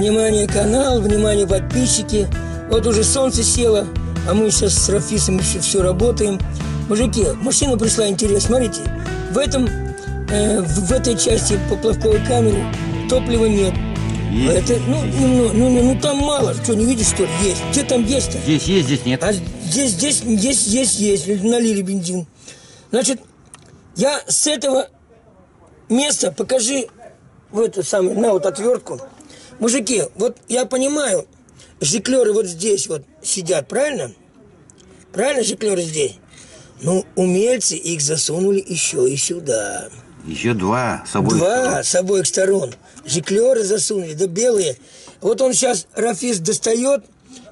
Внимание, канал, внимание, подписчики. Вот уже солнце село, а мы сейчас с Рафисом еще все работаем. Мужики, машина пришла интерес. Смотрите, в этом, э, в, в этой части поплавковой камеры топлива нет. Есть. Это, ну, ну, ну, ну, ну, там мало. Что, не видишь, что ли? Есть. Где там есть-то? Здесь есть, здесь нет. А здесь, здесь, здесь, здесь есть. Налили бензин. Значит, я с этого места покажи в эту самую, на вот отвертку. Мужики, вот я понимаю, жиклеры вот здесь вот сидят, правильно? Правильно жиклеры здесь? Ну, умельцы их засунули еще и сюда. Еще два с обоих Два сторон. с обоих сторон. Жиклеры засунули, да белые. Вот он сейчас, Рафис, достает.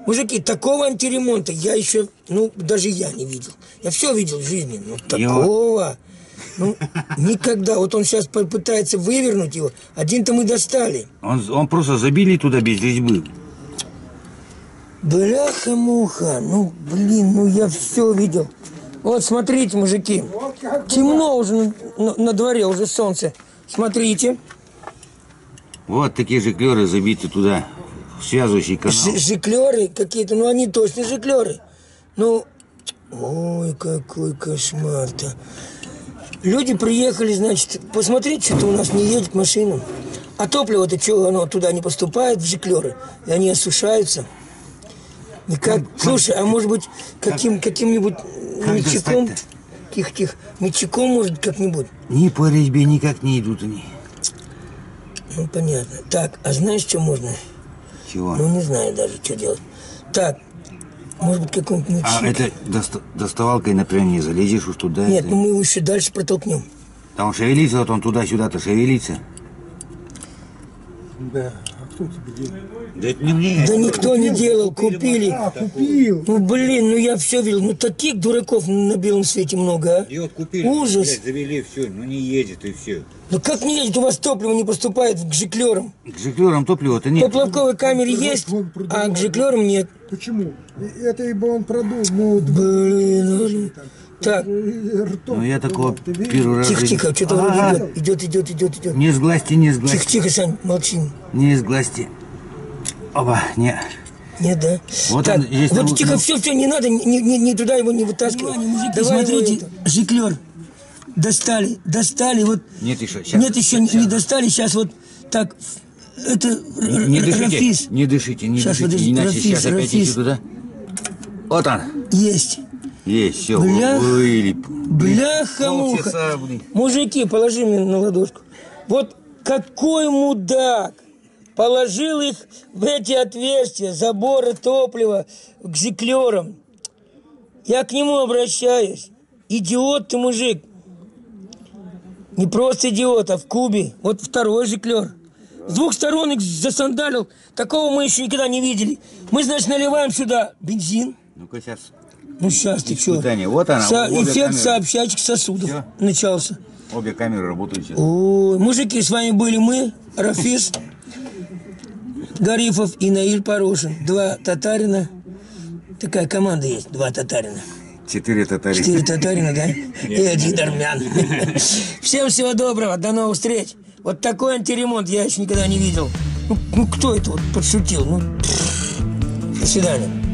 Мужики, такого антиремонта я еще, ну, даже я не видел. Я все видел в жизни, но такого, ну, никогда. Вот он сейчас попытается вывернуть его. Один-то мы достали. Он, он просто забили туда без резьбы. Бляха-муха, ну, блин, ну я все видел. Вот, смотрите, мужики, темно уже на, на- дворе, уже солнце. Смотрите, Вот такие же клеры забиты туда, в связывающий канал. Ж- жиклеры какие-то, ну они точно жиклеры. Ну, ой, какой кошмар-то. Люди приехали, значит, посмотреть, что-то у нас не едет машина. А топливо-то что, оно туда не поступает в жиклеры, и они осушаются. Никак. Слушай, а может быть, каким, каким-нибудь как мечаком? Тихо-тихо. Мечаком, может, как-нибудь? Ни по резьбе никак не идут они. Ну, понятно. Так, а знаешь, что можно? Чего? Ну, не знаю даже, что делать. Так, может быть, какой-нибудь А это доста- доставалкой, например, не залезешь уж туда. Нет, это- ну мы его еще дальше протолкнем. Там шевелится, вот он туда-сюда-то шевелится. Да, кто тебе делал? Да это не мне. Да никто не делал, купили. А, купил. Ну, блин, ну я все видел. Ну, таких дураков на белом свете много, а. И вот купили, Ужас. блядь, завели, все, ну не едет и все. Ну, как не едет, у вас топливо не поступает к жиклерам. К жиклерам топлива-то По нет. плавковой камере есть, а к жиклерам нет. Почему? Это ибо он продул, ну, Блин, ну, так, э, ртом. Ну я такого первый раз... тихо, видел. тихо, что-то Ага. вроде идет, идет, идет, идет, идет. Не сглазьте, не Тихо, сглазьте. тихо, Сань, молчи. Не сглазьте. Оба, не. Нет, да? Вот так, он, есть вот там- тихо, все, все, не надо, не, не, не туда его не вытаскивай. Давай смотрите, жиклер. Достали, достали, вот. Нет еще. Сейчас. Нет, еще не, не достали, сейчас вот так, это Не, дышите, Рафис. не дышите, не Сейчас, дышите, подожди, иначе Рафис, сейчас опять Рафис. идти туда. Вот он. Есть. Есть, все, Блях- вылип. Бляха-муха. Мужики, положи мне на ладошку. Вот какой мудак положил их в эти отверстия, заборы топлива к жиклерам. Я к нему обращаюсь. Идиот ты, мужик. Не просто идиот, а в кубе. Вот второй жиклер. С двух сторон их засандалил. Такого мы еще никогда не видели. Мы, значит, наливаем сюда бензин. Ну-ка сейчас. Ну, сейчас ты что? Вот она, обе эффект камеры. сообщачих сосудов Всё. начался. Обе камеры работают сейчас. Ой, мужики, с вами были мы, Рафис, Гарифов и Наиль Порошин. Два татарина. Такая команда есть, два татарина. Четыре татари. Четыре татарина, да? И один армян. Всем всего доброго, до новых встреч. Вот такой антиремонт я еще никогда не видел. Ну, ну, кто это вот подшутил? Ну, до свидания.